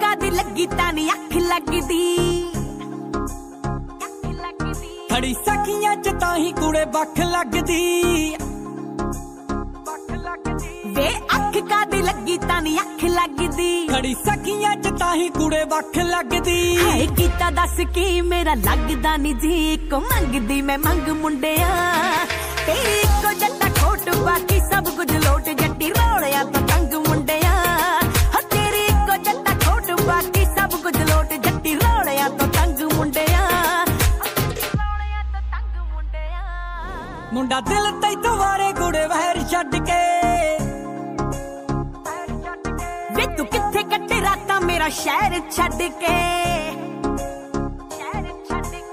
ਕਾਦੀ ਲੱਗੀ ਤਾਂ ਨੀ ਅੱਖ ਲੱਗਦੀ। ਖੜੀ ਸਖੀਆਂ ਚ ਤਾਂ ਹੀ ਕੁੜੇ ਬੱਖ ਲੱਗਦੀ। ਵੇ ਅੱਖ ਕਾਦੀ ਲੱਗੀ ਤਾਂ ਨੀ ਅੱਖ ਲੱਗਦੀ। ਖੜੀ ਸਖੀਆਂ ਚ ਤਾਂ ਹੀ ਕੁੜੇ ਵੱਖ ਲੱਗਦੀ। ਹਾਏ ਕੀਤਾ ਦੱਸ ਕੀ ਮੇਰਾ ਲੱਗਦਾ ਨੀ ਜੀ ਕੋ ਮੰਗਦੀ ਮੈਂ ਮੰਗ ਮੁੰਡਿਆ। ਤੇਰੀ ਇੱਕੋ ਜੱਟਾ ਖੋਟ ਬਾਕੀ ਸਭ ਕੁਝ ਲੋਟ ਜੱਟੀ ਰੋੜਿਆ ਮੁੰਡਾ ਦਿਲ ਤੇ ਦੁਆਰੇ ਕੁੜੇ ਵਹਿਰ ਛੱਡ ਕੇ। ਵੇ ਤੂੰ ਕਿੱਥੇ ਕੱਟੇ ਰਾਤਾਂ ਮੇਰਾ ਸ਼ਹਿਰ ਛੱਡ ਕੇ?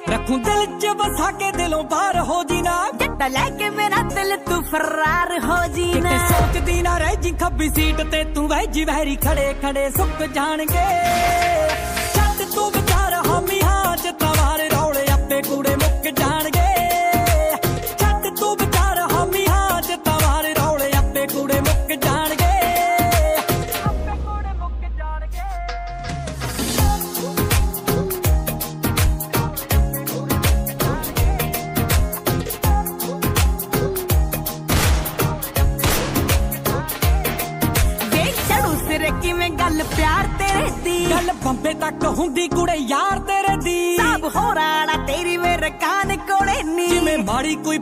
ਰੱਖੂ ਦਿਲ ਚ ਵਸਾ ਕੇ ਦਿਲੋਂ ਬਾਹਰ ਹੋ ਜੀ ਨਾ ਜੱਟਾ ਲੈ ਕੇ ਮੇਰਾ ਦਿਲ ਤੂੰ ਫਰਾਰ ਹੋ ਜੀਨਾ ਕਿਤੇ ਸੋਚਦੀ ਨਾ ਰਹਿ ਜੀ ਖੱਬੀ ਸੀਟ ਤੇ ਤੂੰ ਵਹਿ ਜੀ ਵਹਿਰੀ ਖੜੇ ਖੜੇ ਸੁੱਕ ਜਾਣਗੇ। ਛੱਡ ਤੂੰ ਵਿਚਾਰ ਹਾਮੀ ਹਾਂ ਚ ਤਵਾਰ ਰੌਲੇ ਆਪੇ ਕੂੜੇ ਮੁੱਕ ਜਾਣਗੇ।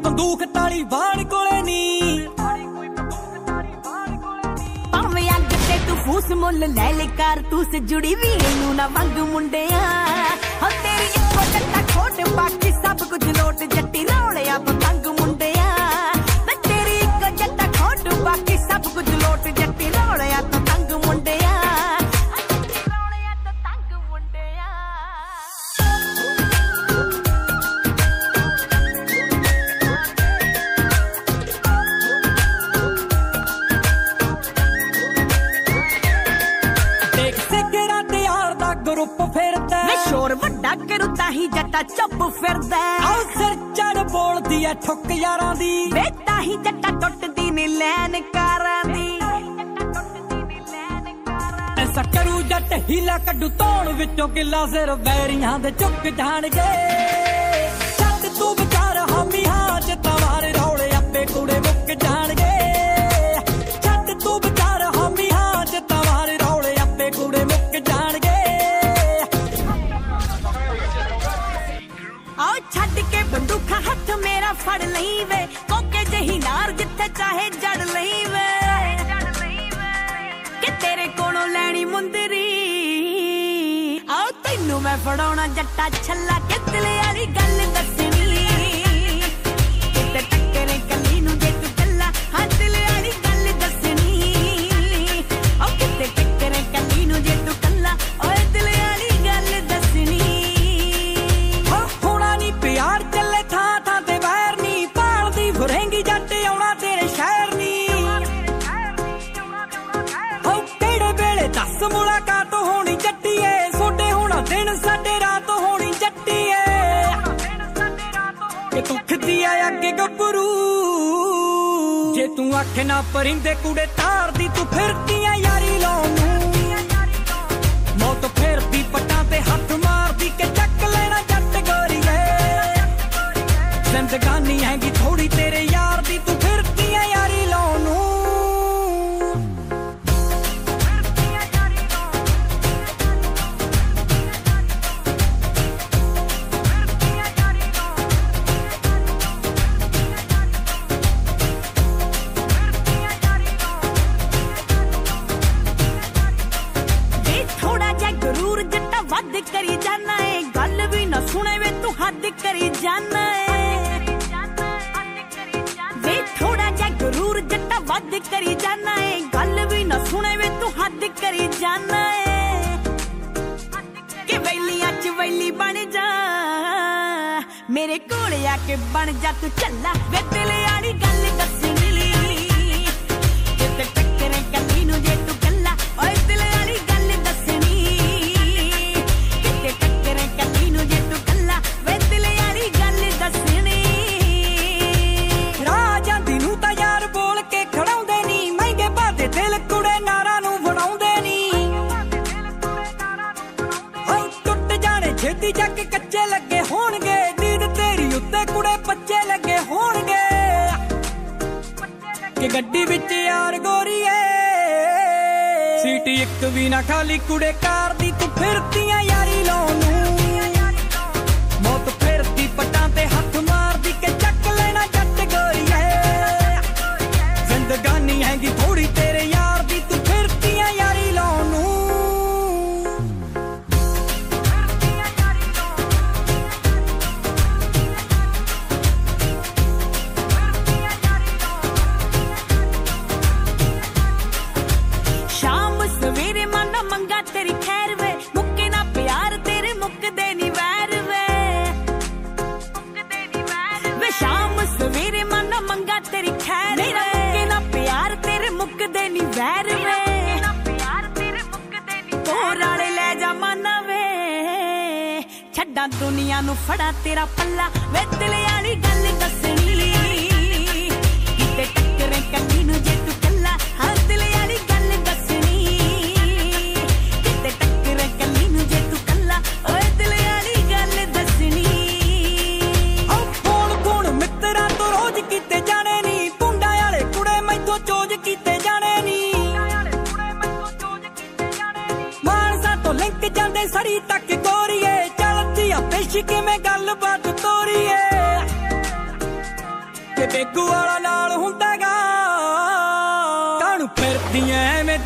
ਬੰਦੂਕ ਤਾਲੀ ਬਾਣ ਕੋਲੇ ਨੀ। ਭਾਵੇਂ ਅੱਗ ਤੇ ਤੂੰ ਫੂਸ ਮੁੱਲ ਲੈ ਲੈ ਕਰ, ਤੂੰ ਸੇ ਜੁੜੀ ਵੀ ਨੂੰ ਨਾ ਵੰਗ ਮੁੰਡਿਆ। ਹੋ, ਤੇਰੀ ਇੱਕੋ ਜੱਟਾ ਖੋਟ ਬਾਕੀ ਬੋਲਦੀ ਐ ਠੁੱਕ ਯਾਰਾਂ ਦੀ। ਵੇ ਤਾਂ ਹੀ ਜੱਟਾ ਟੁੱਟਦੀ ਨੀ ਲੈਨ ਕਾਰਾਂ ਦੀ। ਐਸਾ ਕਰੂ ਜੱਟ ਹੀਲਾ ਕੱਢੂ ਤੋਣ ਵਿੱਚੋਂ ਕਿੱਲਾ ਸਿਰ ਬੈਰੀਆਂ ਦੇ ਚੁੱਕ ਜਾਣਗੇ। ਛੱਡ ਤੂੰ ਵਿਚਾਰ ਹਾਮੀ ਹਾਂ ਚ ਤਵਾਰ ਰੌਲੇ ਆਪੇ ਕੂੜੇ ਮੁੱਕ ਜਾਣਗੇ। ਬੰਦੂਖਾਂ ਹੱਥ ਮੇਰਾ ਫੜ ਲਈ ਵੇ। ਕੋਕੇ ਜਹੀ ਨਾਰ ਜਿੱਥੇ ਚਾਹੇ ਜੜ ਲਈ ਵੇ। ਕਿ ਤੇਰੇ ਕੋਲੋਂ ਲੈਣੀ ਮੁੰਦਰੀ। ਆਓ ਤੈਨੂੰ ਮੈਂ ਫੜਾਉਣਾ ਜੱਟਾ ਛੱਲਾ। ਕਿਤਲੇ ਵਾਲੀ ਗੱਲ ਦੱਸਣੀ ਤੂੰ ਅੱਖ ਨਾ ਪਰਿੰਦੇ ਕੂੜੇ ਤਾਰਦੀ, ਤੂੰ ਫਿਰਦੀਆਂ ਯਾਰੀ ਲਾਉਣ ਨੂੰ ਮੌਤ ਫੇਰਦੀ, ਪੱਟਾਂ ਤੇ ਹੱਥ ਮਾਰਦੀ, ਕਿ ਚੱਕ ਲੈਣਾ ਜੱਟ ਗੋਰੀਏ। ਜ਼ਿੰਦਗਾਨੀ ਹੈਗੀ ਛੱਡਾਂ ਦੁਨੀਆ ਨੂੰ ਫੜਾ ਤੇਰਾ ਪੱਲਾ। ਵੇ ਦਿਲ ਵਾਲੀ ਗੱਲ ਦੱਸਣੀ। ਕਿਤੇ ਟੱਕਰੇ ਕੰਨੀ ਨੂੰ ਜੇ ਤੂੰ ਕੱਲਾ ਹਾਂ ਦਿਲ ਵਾਲੀ ਗੱਲ ਦੱਸਣੀ। ਕਿਤੇ ਟੱਕਰੇ ਕੰਨੀ ਨੂੰ ਜੇ ਤੂੰ ਕੱਲਾ ਓਏ ਦਿਲ ਵਾਲੀ ਗੱਲ ਦੱਸਣੀ। ਓ ਫੋਨ ਫੋਨ ਮਿੱਤਰਾਂ ਤੋਂ ਰੋਜ਼ ਕੀਤੇ ਜਾਣੇ ਨਹੀਂ ਪੁੰਡਾ ਵਾਲੇ ਕੁੜੇ ਮੈਥੋਂ ਚੋਜ ਕੀਤੇ ਜਾਣੇ ਨਹੀਂ ਮਾਨਸਾ ਤੋਂ ਲਿੰਕ ਜਾਂਦੇ ਗੋਰੀਏ ਚੱਲਦੀ ਕਿਵੇਂ ਗੱਲਬਾਤ ਤੋਰੀਏ? ਤੇ ਬੇਗੂ ਵਾਲਾ ਨਾਲ ਹੁੰਦਾਗਾ? ਕਾਹਨੂੰ ਫਿਰਦੀਆਂ ਐਵੇਂ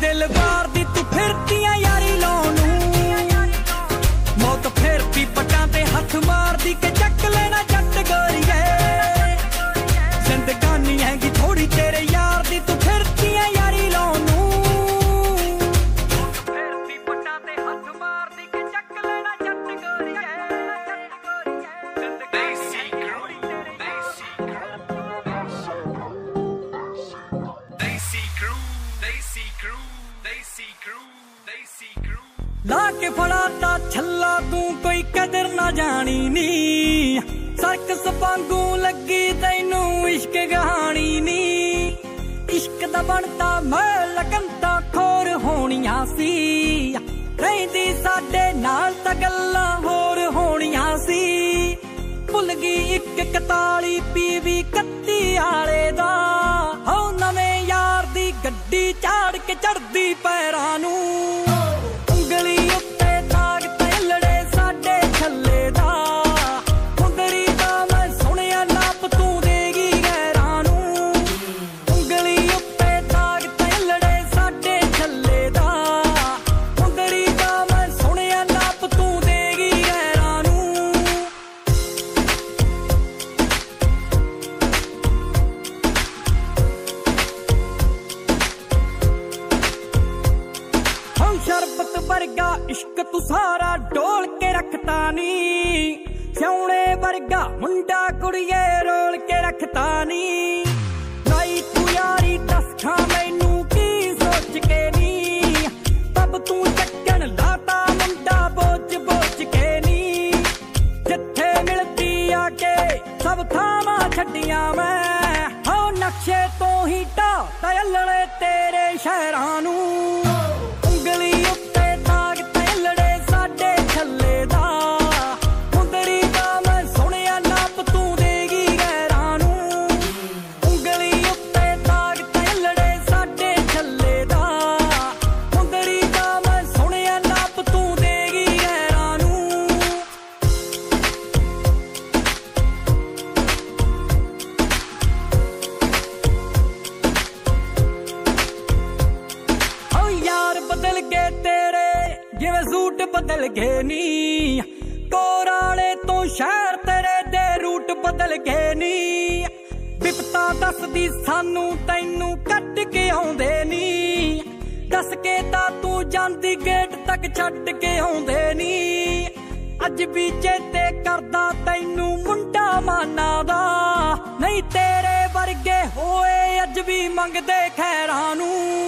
ਕੇ ਫੜਾਤਾ, ਛੱਲਾ ਤੂੰ ਕੋਈ ਕਦਰ ਨਾ ਜਾਣੀ ਨੀ। ਸਰਕਸ ਵਾਂਗੂ ਲੱਗੀ ਤੈਨੂੰ ਇਸ਼ਕ ਕਹਾਣੀ ਨੀ। ਇਸ਼ਕ ਦਾ ਬਣਦਾ ਮੈਂ ਲਗੰਤਾ ਖੋਰ ਹੋਣੀਆਂ ਸੀ। ਰਹਿੰਦੀ ਸਾਡੇ ਨਾਲ ਤਾਂ ਗੱਲਾਂ ਹੋਰ ਹੋਣੀਆਂ ਸੀ। ਭੁੱਲ ਗਈ ਇੱਕ 41 ਪੀਵੀ 31 ਆਲੇ ਦਾ। ਹੋ ਨਵੇਂ ਯਾਰ ਦੀ ਗੱਡੀ ਝਾੜ ਕੇ ਚੜਦੀ ਪੈ ਸਾਰਾ ਡੋਲ ਕੇ ਰੱਖਤਾ ਨੀ। ਸਿਉਣੇ ਵਰਗਾ ਮੁੰਡਾ ਕੁੜੀਏ ਰੋਲ ਕੇ ਰੱਖਤਾ ਨੀ। ਨਹੀਂ ਤੂੰ ਯਾਰੀ ਦੱਸ ਖਾਂ ਮੈਨੂੰ ਕੀ ਸੋਚ ਕੇ ਨੀ। ਤਬ ਤੂੰ ਚੱਕਣ ਲਾਤਾ ਮੁੰਡਾ ਬੋਝ ਬੋਝ ਕੇ ਨੀ। ਜਿੱਥੇ ਮਿਲਦੀ ਆ ਕੇ ਸਭ ਥਾਵਾਂ ਛੱਡੀਆਂ ਮੈਂ। ਹੋ ਨਕਸ਼ੇ ਤੋਂ ਹੀ ਢਾ ਤੈਲੜੇ ਤੇਰੇ ਸ਼ਹਿਰਾਂ ਨੂੰ। ਦੱਸਦੀ ਸਾਨੂੰ ਤੈਨੂੰ ਕੱਟ ਕੇ ਆਉਂਦੇ ਨੀ। ਦੱਸ ਕੇ ਤਾਂ ਤੂੰ ਜਾਂਦੀ ਗੇਟ ਤੱਕ ਛੱਡ ਕੇ ਆਉਂਦੇ ਨੀ। ਅੱਜ ਵੀ ਚੇਤੇ ਕਰਦਾ ਤੈਨੂੰ ਮੁੰਡਾ ਮਾਨਾ ਦਾ। ਨਹੀਂ ਤੇਰੇ ਵਰਗੇ ਹੋਏ ਅੱਜ ਵੀ ਮੰਗਦੇ ਖੈਰਾਂ ਨੂੰ।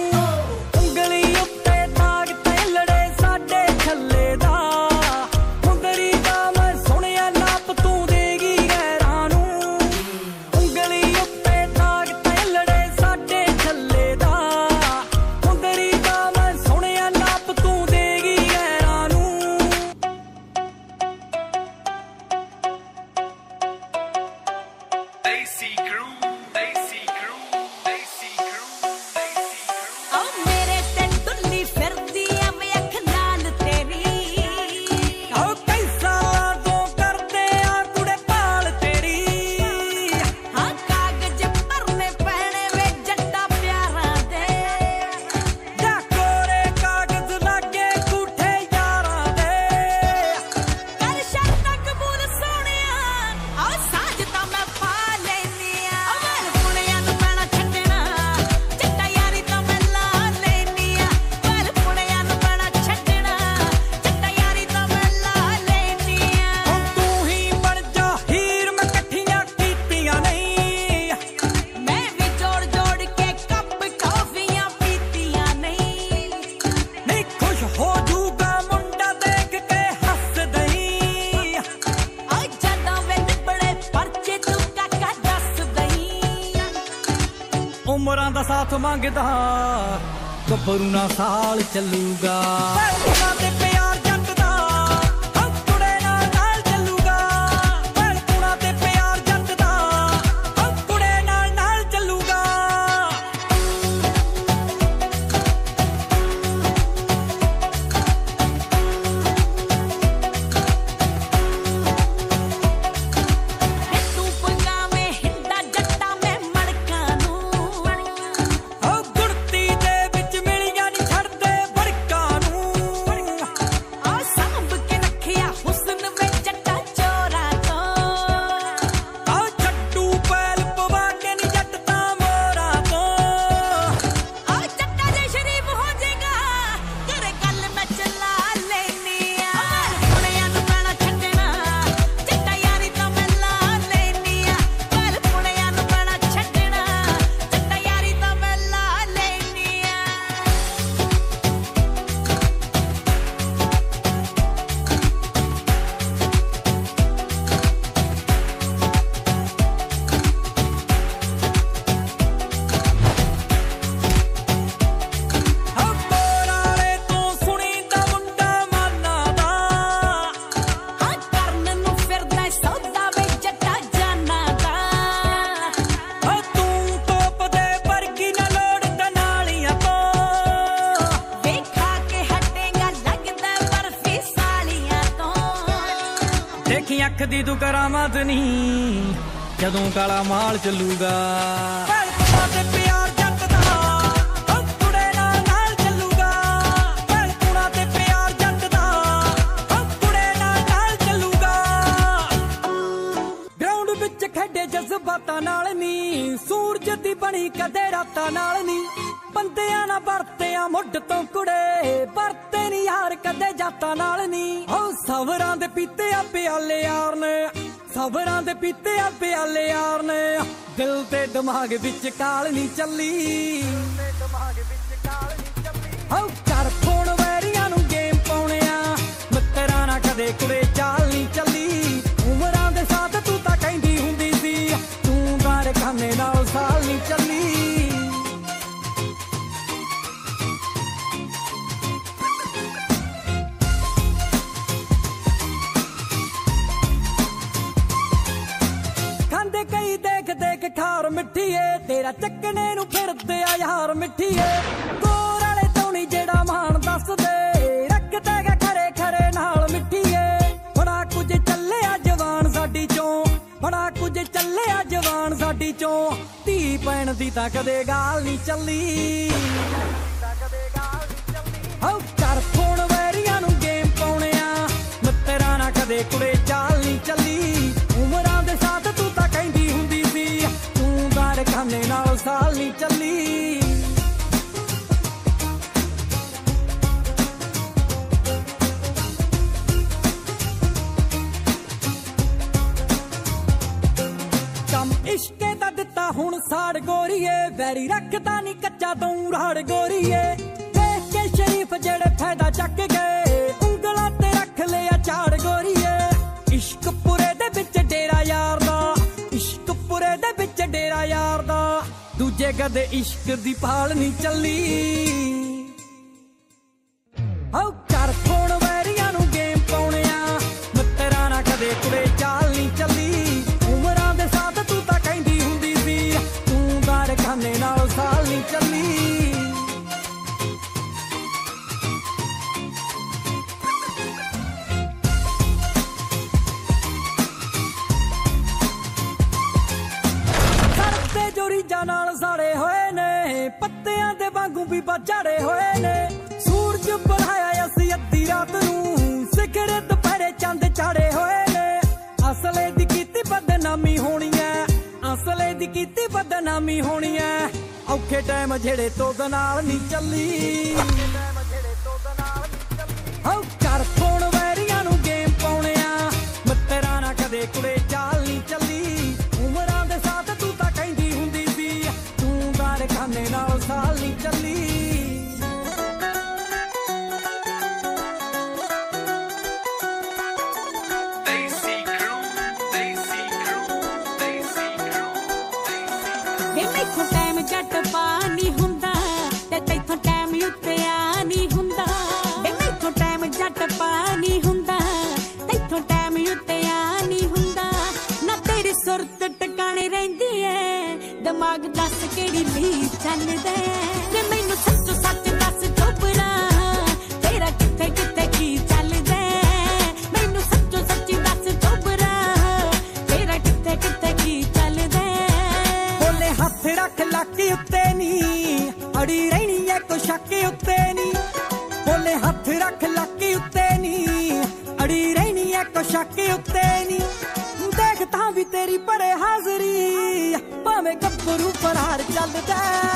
ਗੱਭਰੂ ਨਾ ਸਾਲ ਦੇਖੀ ਕਰਾਮਾਤ ਨਹੀਂ ਜਦੋਂ ਕਾਲਾ ਮਾਲ ਚੱਲੂਗਾ। ਭੈਣਾਂ ਤੇ ਪਿਆਰ ਜੱਟ ਦਾ ਕੁੜੇ ਨਾਲ ਨਾਲ ਚੱਲੂਗਾ। ਭੈਣਾਂ ਤੇ ਪਿਆਰ ਜੱਟ ਦਾ ਕੁੜੇ ਨਾਲ ਨਾਲ ਚੱਲੂਗਾ। ਗਰਾਊਂਡ ਵਿੱਚ ਖੇਡੇ ਜਜ਼ਬਾਤਾਂ ਨਾਲ ਨਹੀਂ ਸੂਰਜ ਦੀ ਬਣੀ ਕਦੇ ਰਾਤਾਂ ਨਾਲ ਨਹੀਂ ਬੰਦਿਆਂ ਨਾਲ ਵਰਤਿਆ, ਮੁੱਢ ਤੋਂ ਕੁੜੇ। ਵਰਤੇ ਨਹੀਂ ਯਾਰ ਕਦੇ ਜਾਤਾਂ ਨਾਲ ਨਹੀਂ ਹੋ ਸਵਰਾਂ ਦੇ ਪੀਤੇ ਆ ਪਿਆਲੇ ਯਾਰ ਨੇ। ਸਬਰਾਂ ਦੇ ਪੀਤੇ ਆ ਪਿਆਲੇ ਯਾਰ ਨੇ। ਦਿਲ ਤੇ ਦਿਮਾਗ ਵਿੱਚ ਕਾਲ ਨਹੀਂ ਚੱਲੀ। ਹਉ ਕਰ ਫੋਨ ਵੈਰੀਆਂ ਨੂੰ ਗੇਮ ਪਾਉਣੇ ਆ ਮਿੱਤਰਾਂ ਨਾਲ ਕਦੇ ਕੁੜੇ ਚਾਲ ਨਹੀਂ ਚੱਲੀ। ਉਮਰਾਂ ਦੇ ਸਾਥ ਤੂੰ ਤਾਂ ਕਹਿੰਦੀ ਹੁੰਦੀ ਸੀ। ਤੂੰ ਗਾਰ ਖਾਨੇ ਨਾਲ ਸਾਲ ਨਹੀਂ ਚੱਲੀ। ਖਾਰ ਮਿੱਠੀਏ, ਤੇਰਾ ਚੱਕਣੇ ਨੂੰ ਫਿਰਦੇ ਆ ਯਾਰ ਮਿੱਠੀਏ। ਕੋਰ ਵਾਲੇ ਤੌਣੀ ਜਿਹੜਾ ਮਾਨ ਦੱਸਦੇ ਰੱਖਦਾ ਗਾ ਖਰੇ ਖਰੇ ਨਾਲ ਮਿੱਠੀਏ। ਬੜਾ ਕੁਝ ਚੱਲਿਆ ਜਵਾਨ ਸਾਡੀ ਚੋਂ, ਬੜਾ ਕੁਝ ਚੱਲਿਆ ਜਵਾਨ ਸਾਡੀ ਚੋਂ। ਧੀ ਪੈਣ ਦੀ ਤਾਂ ਕਦੇ ਗਾਲ ਨਹੀਂ ਚੱਲੀ। ਹਉ ਵੈਰੀ ਰੱਖਦਾ ਨਹੀਂ ਕੱਚਾ ਤੂੰ ਰਾੜ ਗੋਰੀਏ। ਦੇਖ ਕੇ ਸ਼ਰੀਫ ਜਿਹੜੇ ਫਾਇਦਾ ਚੱਕ ਗਏ। ਉਂਗਲਾਂ ਤੇ ਰੱਖ ਲਿਆ ਝਾੜ ਗੋਰੀਏ। ਇਸ਼ਕਪੁਰੇ ਦੇ ਵਿੱਚ ਡੇਰਾ ਯਾਰ ਦਾ। ਇਸ਼ਕਪੁਰੇ ਦੇ ਵਿੱਚ ਡੇਰਾ ਯਾਰ ਦਾ। ਦੂਜੇ ਕਦੇ ਇਸ਼ਕ ਦੀ ਪਾਲ ਨਹੀਂ ਚੱਲੀ। ਕਰਦੇ ਨਾਲ ਸਾੜੇ ਹੋਏ ਨੇ, ਪੱਤਿਆਂ ਦੇ ਵਾਂਗੂ ਵੀ ਬਾਝੜੇ ਹੋਏ ਨੇ। ਸੂਰਜ ਬਣਾਇਆ ਅਸੀਂ ਅੱਧੀ ਰਾਤ ਨੂੰ, ਸਿਖਰ ਦੁਪਹਿਰੇ ਚੰਦ ਚਾੜੇ ਹੋਏ ਨੇ। ਅਸਲੇ ਦੀ ਕੀਤੀ ਬਦਨਾਮੀ ਹੋਣੀ ਐ, ਅਸਲੇ ਦੀ ਕੀਤੀ ਬਦਨਾਮੀ ਹੋਣੀ ਐ। ਔਖੇ ਟਾਈਮ ਜਿਹੜੇ ਤੋਦ ਨਾਲ ਨਹੀਂ ਚੱਲੀ। ਹਉ ਕਰ ਫੋਨ ਵੈਰੀਆਂ ਨੂੰ ਗੇਮ ਪਾਉਣਿਆ ਮਿੱਤਰਾਂ ਨਾਲ ਕਦੇ ਕੁੜੇ ਚਾਲ ਫਰਾਰ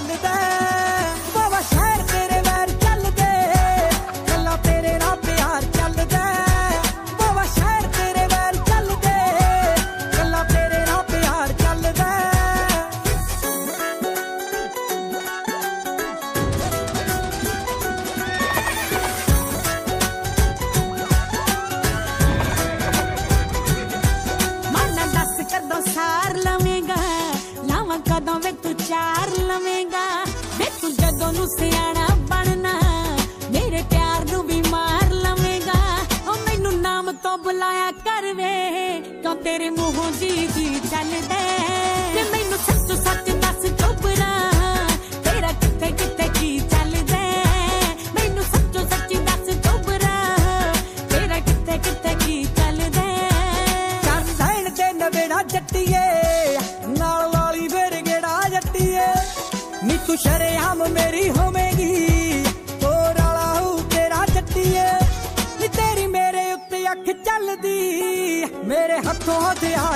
ਯਾਰ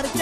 ਮੇਰੇ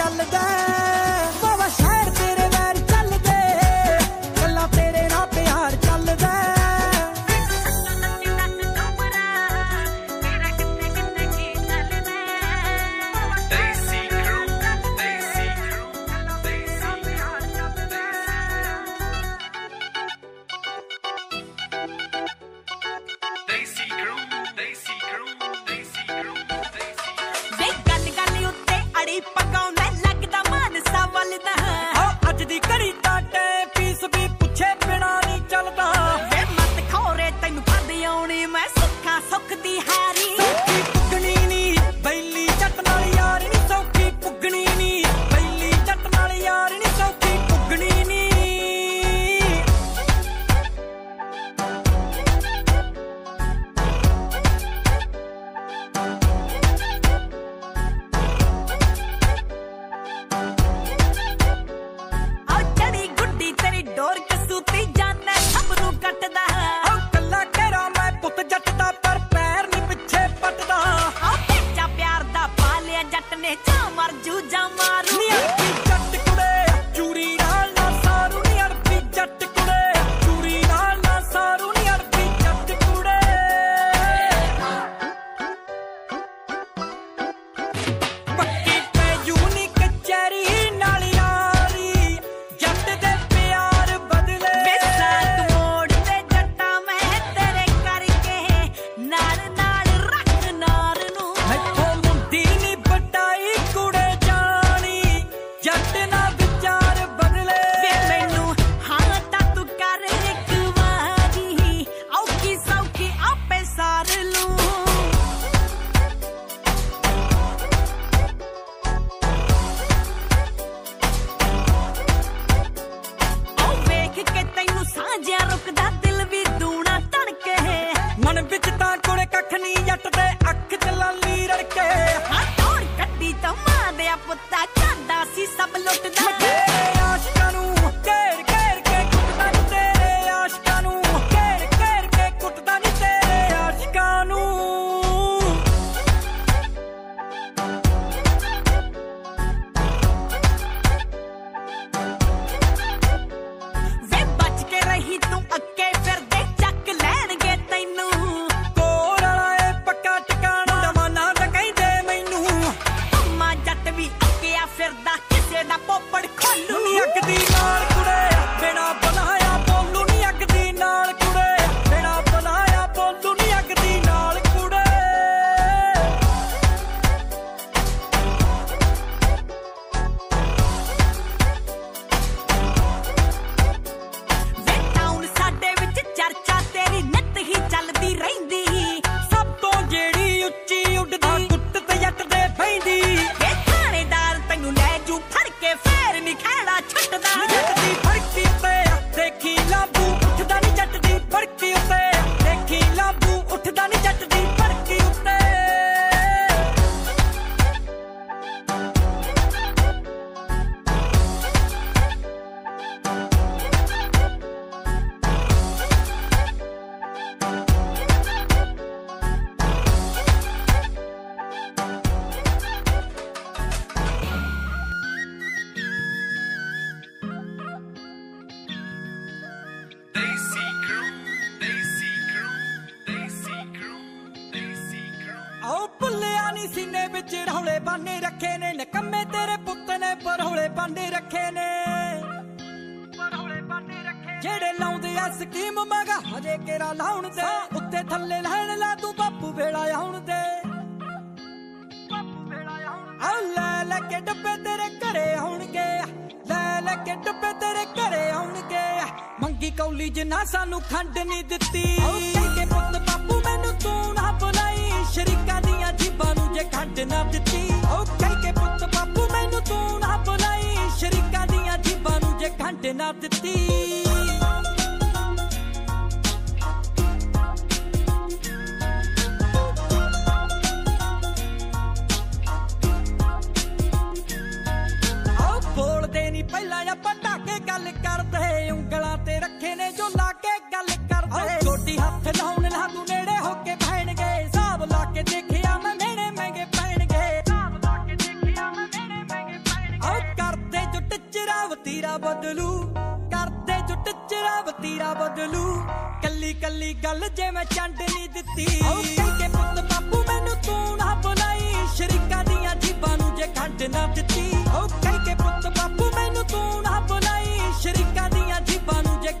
ਨੂੰ ਦਿੱਤੀ। ਓ ਕਹਿ ਕੇ ਪੁੱਤ ਬਾਪੂ, ਮੈਨੂੰ ਤੂੰ ਨਾ ਬੁਲਾਈ ਸ਼ਰੀਕਾਂ ਦੀਆਂ ਜੀਬਾਂ ਨੂੰ ਜੇ ਘੰਟੇ ਨਾ ਦਿੱਤੀ। ਬਦਲੂ ਕਰਦੇ ਜੋ ਟਿਚਰਾ ਵਤੀਰਾ ਬਦਲੂ। ਕੱਲੀ ਕੱਲੀ ਗੱਲ ਜੇ ਮੈਂ ਚੰਡ ਨਹੀਂ ਦਿੱਤੀ। ਆਓ ਕਹਿ ਕੇ ਪੁੱਤ ਬਾਪੂ ਮੈਨੂੰ ਤੂੰ ਨਾ ਬੁਲਾਈ। ਸ਼ਰੀਕਾਂ ਦੀਆਂ ਜੀਬਾਂ ਨੂੰ ਜੇ ਖੰਡ ਨਾ ਦਿੱਤੀ। ਓ ਕਹਿ ਕੇ ਪੁੱਤ ਬਾਪੂ ਮੈਨੂੰ ਤੂੰ ਨਾ ਬੁਲਾਈ। ਸ਼ਰੀਕਾਂ ਦੀਆਂ ਜੀਬਾਂ ਨੂੰ ਜੇ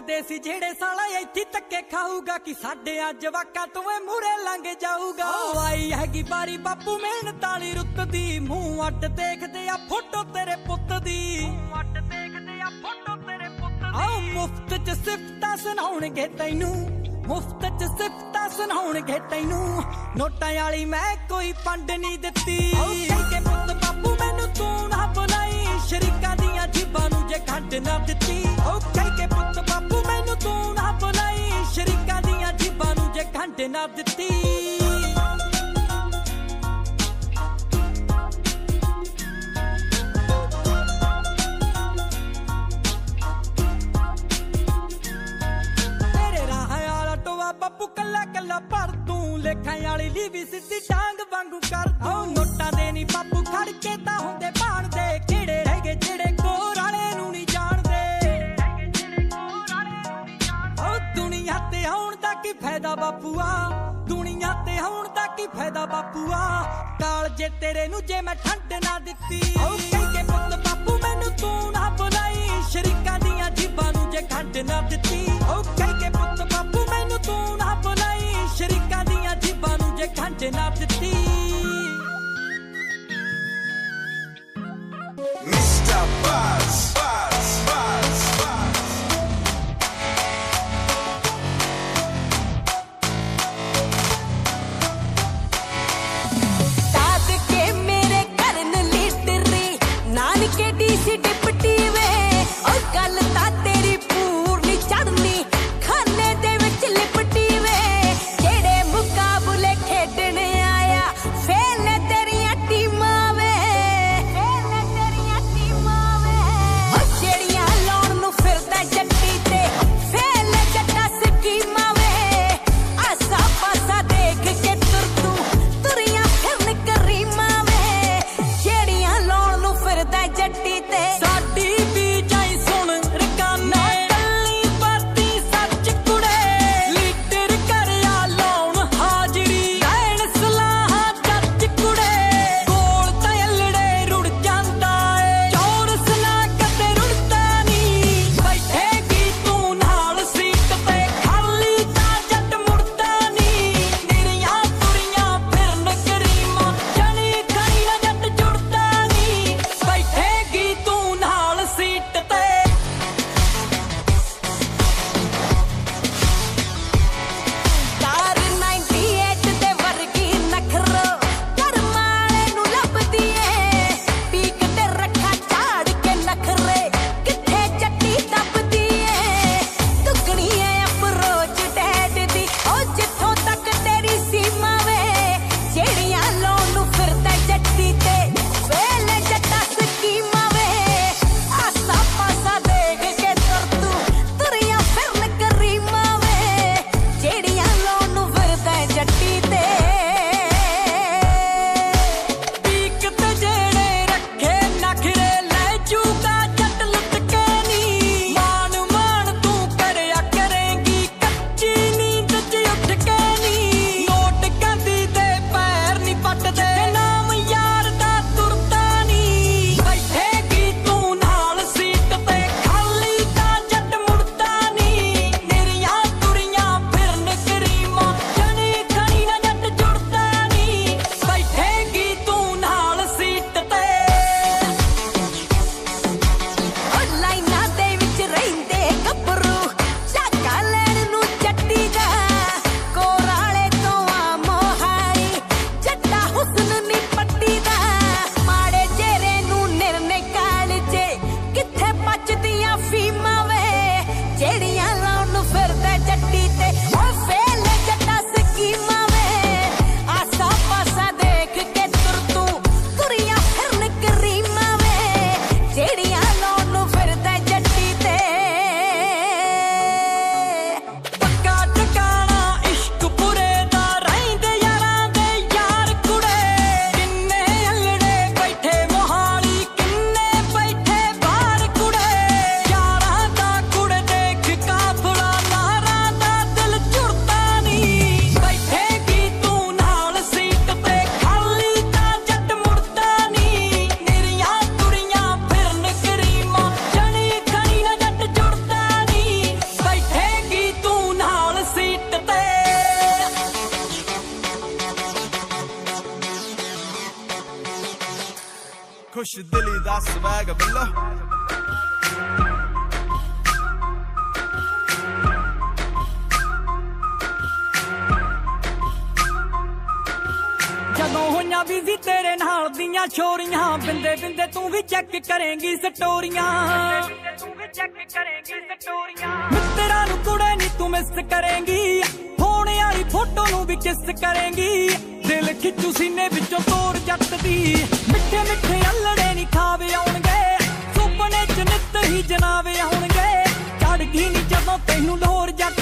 ਆਖਦੇ ਸੀ ਜਿਹੜੇ ਸਾਲਾ ਇੱਥੇ ਧੱਕੇ ਖਾਊਗਾ ਕਿ ਸਾਡੇ ਅੱਜ ਵਾਕਾਂ ਤੋਂ ਇਹ ਮੂਰੇ ਲੰਘ ਜਾਊਗਾ। ਆਈ ਹੈਗੀ ਬਾਰੀ ਬਾਪੂ ਮਿਹਨਤ ਵਾਲੀ ਰੁੱਤ ਦੀ ਮੂੰਹ ਅੱਡ ਦੇਖਦੇ ਆ ਫੋਟੋ ਤੇਰੇ ਪੁੱਤ ਦੀ। ਮੂੰਹ ਅੱਡ ਦੇਖਦੇ ਆ ਫੋਟੋ ਤੇਰੇ ਪੁੱਤ ਦੀ। ਆਓ ਮੁਫਤ ਚ ਸਿਫਤਾਂ ਸੁਣਾਉਣਗੇ ਤੈਨੂੰ ਮੁਫਤ ਚ ਸਿਫਤਾਂ ਸੁਣਾਉਣਗੇ ਤੈਨੂੰ। ਨੋਟਾਂ ਵਾਲੀ ਮੈਂ ਕੋਈ ਪੰਡ ਨਹੀਂ ਦਿੱਤੀ। ਕਹਿ ਕੇ ਪੁੱਤ ਬਾਪੂ ਮੈਨੂੰ ਤੂੰ ਨਾ ਬੁਲਾਈ ਸ਼ਰੀਕਾਂ ਦੀਆਂ ਜੀਬਾਂ ਨੂੰ ਜੇ ਖੰਡ ਨਾ ਦਿੱਤੀ। ਓ ਕਹਿ ਕੇ ਤੂੰ ਨਾ ਬੁਲਾਈ ਸ਼ਰੀਕਾਂ ਦੀਆਂ ਜੀਬਾਂ ਨੂੰ ਜੇ ਘੰਟੇ ਨਾ ਦਿੱਤੀ। ਤੇਰੇ ਰਾਹ ਟੋਆ ਬੱਬੂ ਕੱਲਾ ਕੱਲਾ ਪਰ ਤੂੰ ਲੇਖਾਂ ਵਾਲੀ ਲੀ ਵੀ ਸਿੱਧੀ ਟਾਂਗ ਵਾਂਗੂ ਕਰ ਤੂੰ ਨੋਟਾਂ ਦੇ ਨਹੀਂ ਬਾਪੂ ਖੜ ਕੇ ਤਾਂ ਹੁੰਦੇ ਕੀ ਫਾਇਦਾ ਬਾਪੂਆ? ਦੁਨੀਆ ਤੇ ਹੋਣ ਦਾ ਕੀ ਫਾਇਦਾ ਬਾਪੂਆ? ਕਾਲ ਜੇ ਤੇਰੇ ਨੂੰ ਜੇ ਮੈਂ ਠੰਡ ਨਾ ਦਿੱਤੀ। ਓ ਕਹਿ ਕੇ ਪੁੱਤ ਬਾਪੂ, ਮੈਨੂੰ ਤੂੰ ਨਾ ਬੁਲਾਈ। ਸ਼ਰੀਕਾਂ ਦੀਆਂ ਜੀਬਾਂ ਨੂੰ ਜੇ ਖੰਡ ਨਾ ਦਿੱਤੀ। ਚੈੱਕ ਕਰੇਂਗੀ ਸਟੋਰੀਆਂ। ਮਿੱਤਰਾਂ ਨੂੰ ਕੁੜੇ ਨਹੀਂ ਤੂੰ ਮਿਸ ਕਰੇਂਗੀ। ਫੋਨ ਵਾਲੀ ਫੋਟੋ ਨੂੰ ਵੀ ਕਿਸ ਕਰੇਂਗੀ। ਦਿਲ ਖਿੱਚੂ ਸੀਨੇ ਵਿੱਚੋਂ ਤੋੜ ਜੱਟ ਦੀ ਮਿੱਠੇ ਮਿੱਠੇ ਅਲੜੇ ਨਹੀਂ ਖਾਵੇ ਆਉਣਗੇ। ਸੁਪਨੇ ਚ ਨਿੱਤ ਹੀ ਜਨਾਵੇ ਆਉਣਗੇ। ਚੜ ਗਈ ਨਹੀਂ ਜਦੋਂ ਤੈਨੂੰ ਲੋਰ ਜੱਟ